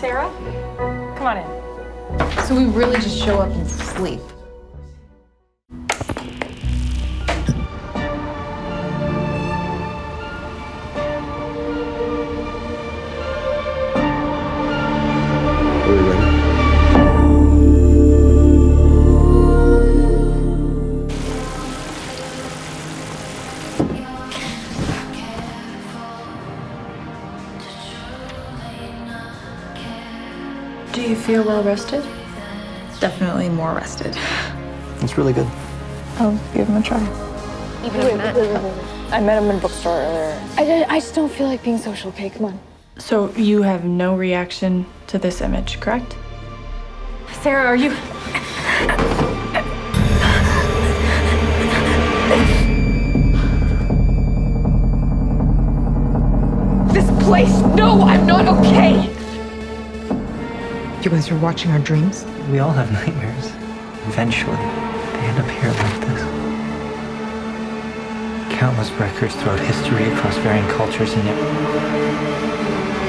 Sarah? Mm-hmm. Come on in. So we really just show up and sleep. Do you feel well rested? Definitely more rested. It's really good. I'll give him a try. I met him in a bookstore earlier. I, I just don't feel like being social, okay? Come on. So you have no reaction to this image, correct? Sarah, are you. This place! No, I'm not okay! You guys are watching our dreams? We all have nightmares. Eventually, they end up here like this. Countless records throughout history across varying cultures and yet.